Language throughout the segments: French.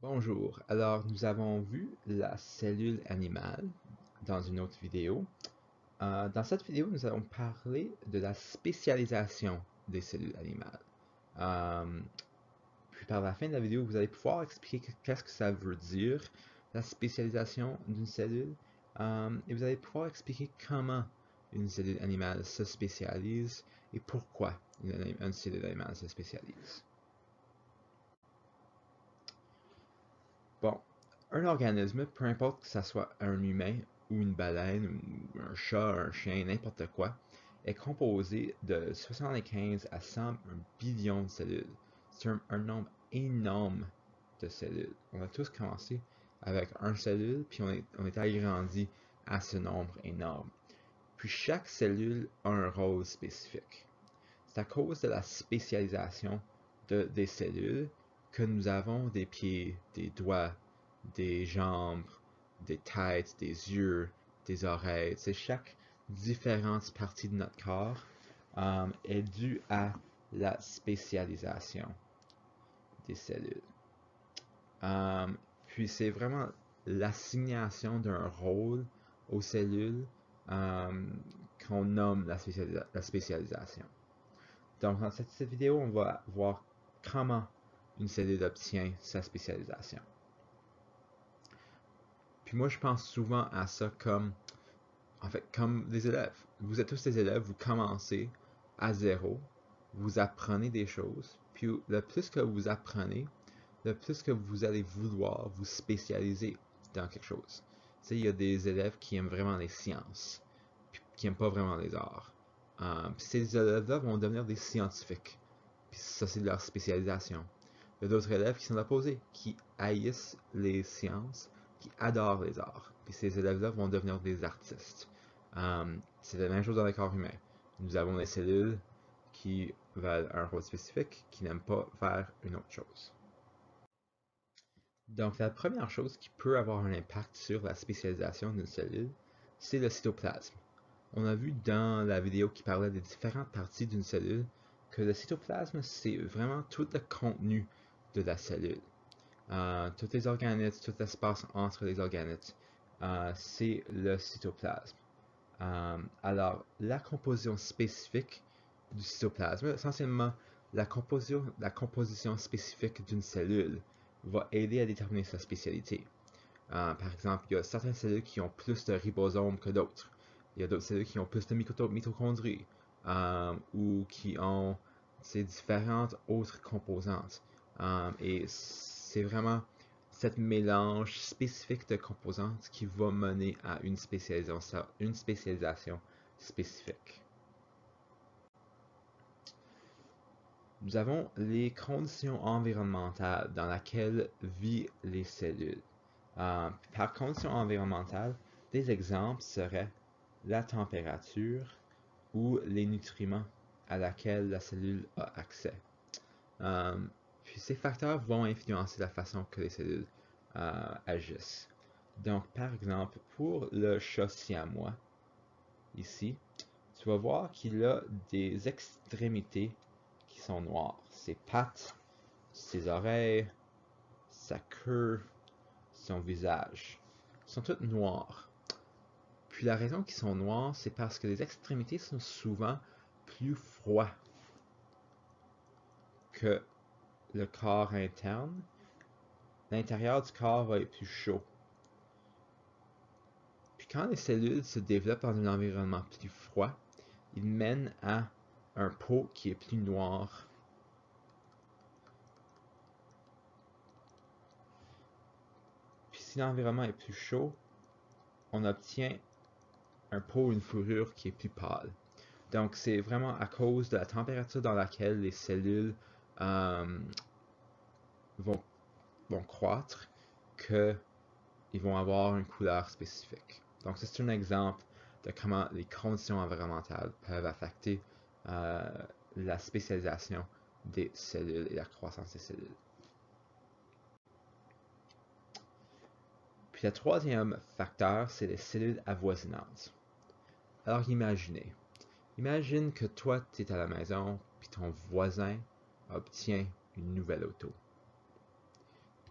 Bonjour, alors nous avons vu la cellule animale dans une autre vidéo. Euh, dans cette vidéo, nous allons parler de la spécialisation des cellules animales. Euh, puis par la fin de la vidéo, vous allez pouvoir expliquer qu'est-ce que ça veut dire, la spécialisation d'une cellule, euh, et vous allez pouvoir expliquer comment une cellule animale se spécialise et pourquoi une cellule animale se spécialise. Bon, un organisme, peu importe que ce soit un humain ou une baleine, ou un chat, un chien, n'importe quoi, est composé de 75 à 100 billions de cellules. C'est un, nombre énorme de cellules. On a tous commencé avec un cellule, puis on est, on est agrandi à ce nombre énorme. Puis chaque cellule a un rôle spécifique. C'est à cause de la spécialisation de, des cellules que nous avons des pieds, des doigts, des jambes, des têtes, des yeux, des oreilles. C'est chaque différente partie de notre corps um, est due à la spécialisation des cellules. Um, puis c'est vraiment l'assignation d'un rôle aux cellules um, qu'on nomme la, spécialisation. Donc dans cette vidéo, on va voir comment une cellule obtient sa spécialisation. Puis moi, je pense souvent à ça comme, en fait, comme des élèves. Vous êtes tous des élèves, vous commencez à zéro, vous apprenez des choses, puis le plus que vous apprenez, le plus que vous allez vouloir vous spécialiser dans quelque chose. Tu sais, il y a des élèves qui aiment vraiment les sciences, puis qui n'aiment pas vraiment les arts. Euh, puis ces élèves-là vont devenir des scientifiques. Puis ça, c'est leur spécialisation. Il y a d'autres élèves qui sont opposés, qui haïssent les sciences, qui adorent les arts. Puis ces élèves-là vont devenir des artistes. Euh, c'est la même chose dans le corps humain. Nous avons des cellules qui veulent un rôle spécifique, qui n'aiment pas faire une autre chose. Donc la première chose qui peut avoir un impact sur la spécialisation d'une cellule, c'est le cytoplasme. On a vu dans la vidéo qui parlait des différentes parties d'une cellule que le cytoplasme, c'est vraiment tout le contenu de la cellule. Euh, tous les organettes, tout l'espace entre les organettes, euh, c'est le cytoplasme. Euh, alors, la composition spécifique du cytoplasme, essentiellement la composition, la composition spécifique d'une cellule, va aider à déterminer sa spécialité. par exemple, il y a certaines cellules qui ont plus de ribosomes que d'autres. Il y a d'autres cellules qui ont plus de mitochondries ou qui ont ces différentes autres composantes. Um, et c'est vraiment cette mélange spécifique de composantes qui va mener à une spécialisation, spécifique. Nous avons les conditions environnementales dans lesquelles vivent les cellules. Um, par conditions environnementales, des exemples seraient la température ou les nutriments à laquelle la cellule a accès. Um, ces facteurs vont influencer la façon que les cellules euh, agissent. Donc, par exemple, pour le chat siamois, ici, tu vas voir qu'il a des extrémités qui sont noires. Ses pattes, ses oreilles, sa queue, son visage sont toutes noires. Puis la raison qu'ils sont noirs, c'est parce que les extrémités sont souvent plus froides que le corps interne, l'intérieur du corps va être plus chaud. Puis quand les cellules se développent dans un environnement plus froid, ils mènent à un pot qui est plus noir. Puis si l'environnement est plus chaud, on obtient un pot ou une fourrure qui est plus pâle. Donc c'est vraiment à cause de la température dans laquelle les cellules euh, vont, vont croître qu'ils vont avoir une couleur spécifique. Donc, c'est un exemple de comment les conditions environnementales peuvent affecter euh, la spécialisation des cellules et la croissance des cellules. Puis le troisième facteur, c'est les cellules avoisinantes. Alors imaginez, imagine que toi, tu es à la maison, puis ton voisin obtient une nouvelle auto.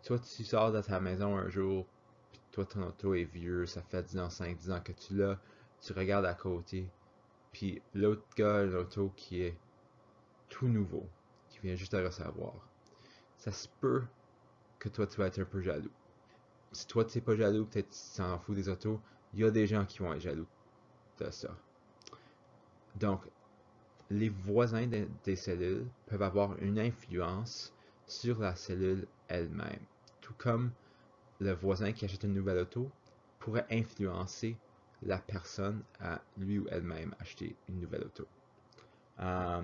Toi, tu sors de ta maison un jour, puis toi, ton auto est vieux, ça fait 10 ans, 5, 10 ans que tu l'as, tu regardes à côté, puis l'autre gars a l'auto qui est tout nouveau, qui vient juste de recevoir. Ça se peut que toi, tu vas être un peu jaloux. Si toi, tu n'es pas jaloux, peut-être tu t'en fous des autos, il y a des gens qui vont être jaloux de ça. Donc, les voisins des cellules peuvent avoir une influence sur la cellule elle-même. Tout comme le voisin qui achète une nouvelle auto pourrait influencer la personne à lui ou elle-même acheter une nouvelle auto. Euh,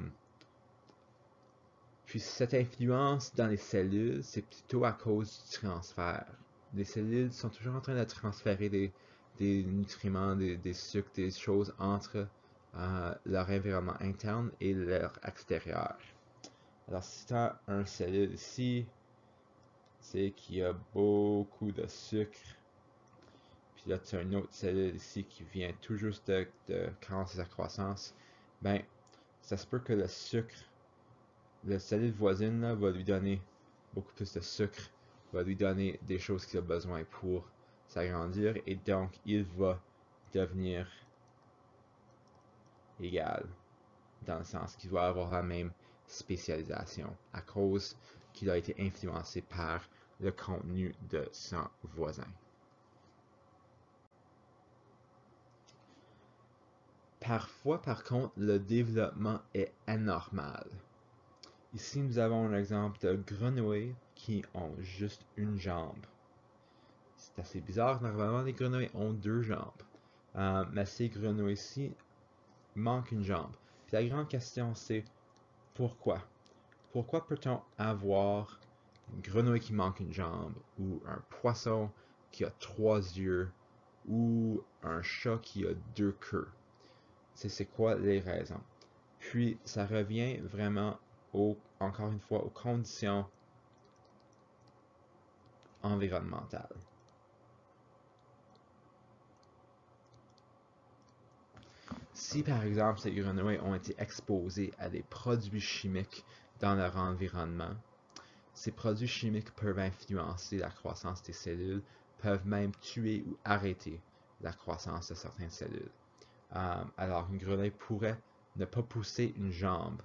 puis cette influence dans les cellules, c'est plutôt à cause du transfert. Les cellules sont toujours en train de transférer des, nutriments, des, des, sucres, des choses entre euh, leur environnement interne et leur extérieur. Alors si tu as un cellule ici, c'est qu'il y a beaucoup de sucre. Puis là, tu as une autre cellule ici qui vient tout juste de, de commencer sa croissance. Ben, ça se peut que le sucre, la cellule voisine là, va lui donner beaucoup plus de sucre, va lui donner des choses qu'il a besoin pour s'agrandir et donc il va devenir égal dans le sens qu'il va avoir la même spécialisation à cause qu'il a été influencé par le contenu de son voisin. Parfois, par contre, le développement est anormal. Ici, nous avons un exemple de grenouilles qui ont juste une jambe. C'est assez bizarre, normalement les grenouilles ont deux jambes. Euh, mais ces grenouilles-ci manquent une jambe. Puis la grande question c'est pourquoi? Pourquoi peut-on avoir une grenouille qui manque une jambe ou un poisson qui a trois yeux ou un chat qui a deux queues? C'est quoi les raisons? Puis ça revient vraiment au, encore une fois aux conditions environnementales. Si par exemple ces grenouilles ont été exposées à des produits chimiques dans leur environnement, ces produits chimiques peuvent influencer la croissance des cellules, peuvent même tuer ou arrêter la croissance de certaines cellules. Euh, alors une grenouille pourrait ne pas pousser une jambe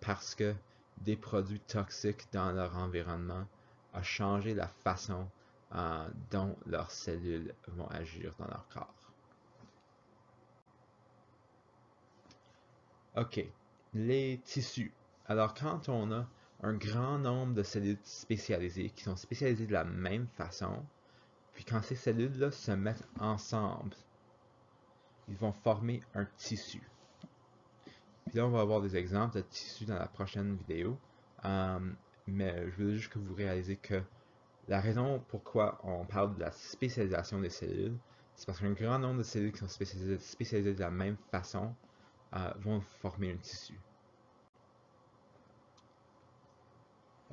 parce que des produits toxiques dans leur environnement ont changé la façon euh, dont leurs cellules vont agir dans leur corps. OK. Les tissus. Alors, quand on a un grand nombre de cellules spécialisées qui sont spécialisées de la même façon, puis quand ces cellules-là se mettent ensemble, ils vont former un tissu. Puis là, on va avoir des exemples de tissus dans la prochaine vidéo. Euh, mais je veux juste que vous réalisez que la raison pourquoi on parle de la spécialisation des cellules, c'est parce qu'un grand nombre de cellules qui sont spécialisées, spécialisées de la même façon vont former un tissu.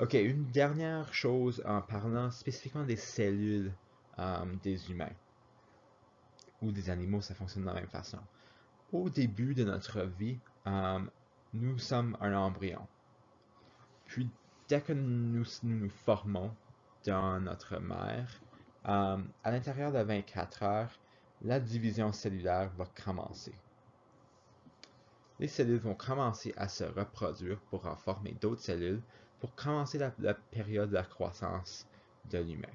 Ok, une dernière chose en parlant spécifiquement des cellules euh, des humains ou des animaux, ça fonctionne de la même façon. Au début de notre vie, euh, nous sommes un embryon. Puis, dès que nous nous, formons dans notre mère, euh, à l'intérieur de 24 heures, la division cellulaire va commencer les cellules vont commencer à se reproduire pour en former d'autres cellules pour commencer la, période de la croissance de l'humain.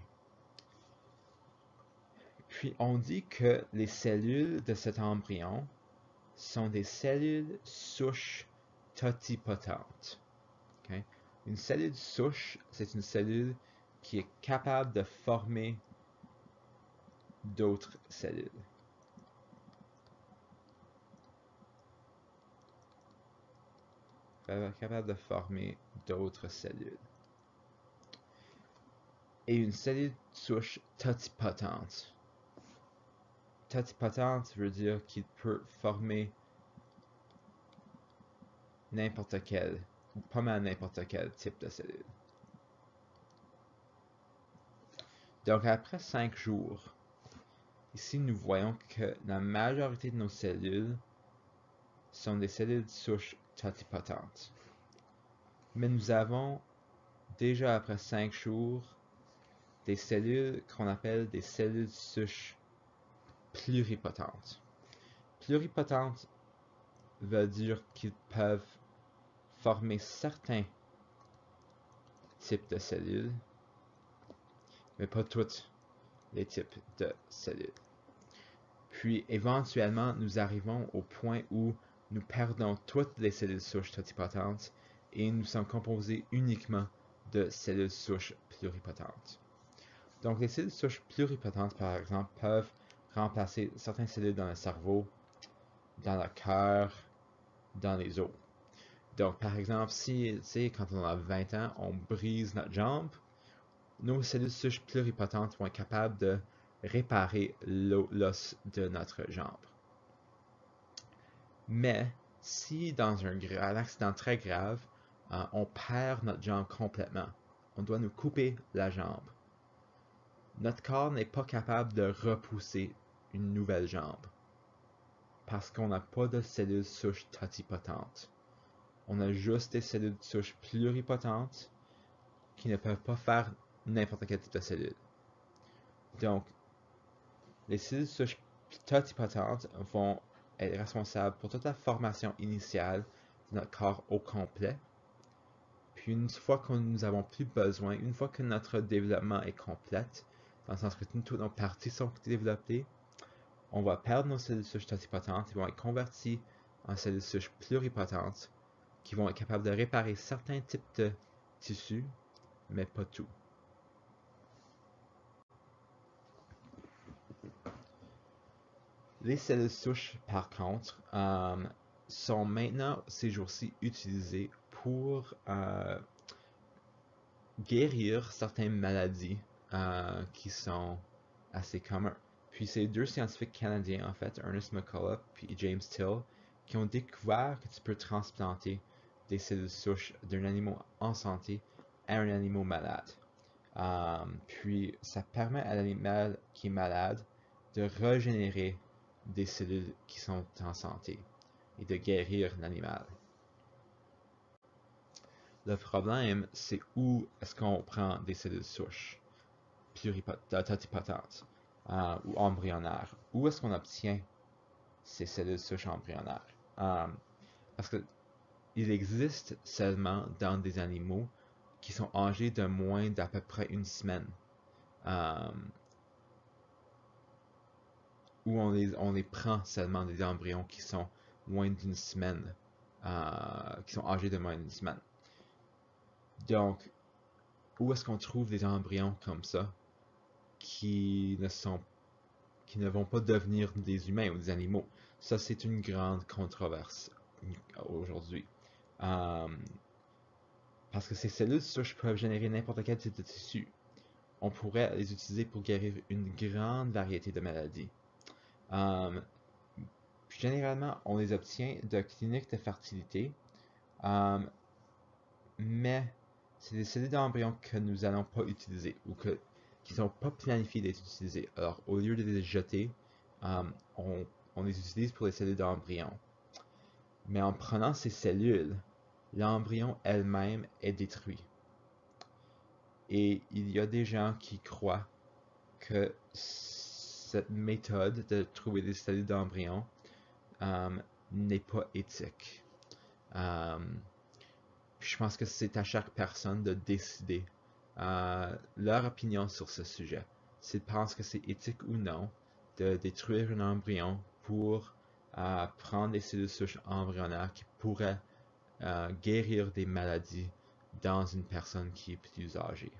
Puis on dit que les cellules de cet embryon sont des cellules souches totipotentes. Une cellule souche, c'est une cellule qui est capable de former d'autres cellules. Capable de former d'autres cellules. Et une cellule souche totipotente. Totipotente veut dire qu'il peut former n'importe quel, ou pas mal n'importe quel type de cellule. Donc après 5 jours, ici nous voyons que la majorité de nos cellules sont des cellules souches mais nous avons, déjà après cinq jours, des cellules qu'on appelle des cellules souches pluripotentes. Pluripotentes veut dire qu'ils peuvent former certains types de cellules, mais pas toutes les types de cellules. Puis éventuellement, nous arrivons au point où nous perdons toutes les cellules souches totipotentes et nous sommes composés uniquement de cellules souches pluripotentes. Donc les cellules souches pluripotentes, par exemple, peuvent remplacer certaines cellules dans le cerveau, dans le cœur, dans les os. Donc, par exemple, si, quand on a 20 ans, on brise notre jambe, nos cellules souches pluripotentes vont être capables de réparer l'os de notre jambe. Mais, si dans un, accident très grave, euh, on perd notre jambe complètement, on doit nous couper la jambe. Notre corps n'est pas capable de repousser une nouvelle jambe parce qu'on n'a pas de cellules souches totipotentes. On a juste des cellules souches pluripotentes qui ne peuvent pas faire n'importe quel type de cellule. Donc, les cellules souches totipotentes vont être responsables pour toute la formation initiale de notre corps au complet. Puis une fois que nous avons plus besoin, une fois que notre développement est complet, dans le sens que toutes nos parties sont développées, on va perdre nos cellules souches totipotentes et vont être converties en cellules souches pluripotentes qui vont être capables de réparer certains types de tissus, mais pas tout. Les cellules souches, par contre, euh, sont maintenant, ces jours-ci, utilisées pour euh, guérir certaines maladies euh, qui sont assez communes. Puis c'est deux scientifiques canadiens, en fait, Ernest McCullough et James Till, qui ont découvert que tu peux transplanter des cellules souches d'un animal en santé à un animal malade. Puis ça permet à l'animal qui est malade de régénérer des cellules qui sont en santé et de guérir l'animal. Le problème, c'est où est-ce qu'on prend des cellules souches pluripotentes euh, ou embryonnaires? Où est-ce qu'on obtient ces cellules souches embryonnaires? Euh, parce que il existe seulement dans des animaux qui sont âgés de moins d'à peu près une semaine. Euh, où on les, prend seulement des embryons qui sont moins d'une semaine, euh, qui sont âgés de moins d'une semaine. Donc, où est-ce qu'on trouve des embryons comme ça qui ne sont qui ne vont pas devenir des humains ou des animaux? Ça, c'est une grande controverse aujourd'hui. Euh, parce que ces cellules souches peuvent générer n'importe quel type de tissu. On pourrait les utiliser pour guérir une grande variété de maladies. Euh, généralement, on les obtient de cliniques de fertilité, euh, mais c'est des cellules d'embryon que nous n'allons pas utiliser ou que, qui ne sont pas planifiées d'être utilisées. Alors, au lieu de les jeter, on, on, les utilise pour les cellules d'embryon. Mais en prenant ces cellules, l'embryon elle-même est détruit. Et il y a des gens qui croient que cette méthode de trouver des cellules d'embryon euh, n'est pas éthique. Euh, je pense que c'est à chaque personne de décider euh, leur opinion sur ce sujet. S'ils pensent que c'est éthique ou non de détruire un embryon pour prendre des cellules souches embryonnaires qui pourraient guérir des maladies dans une personne qui est plus âgée.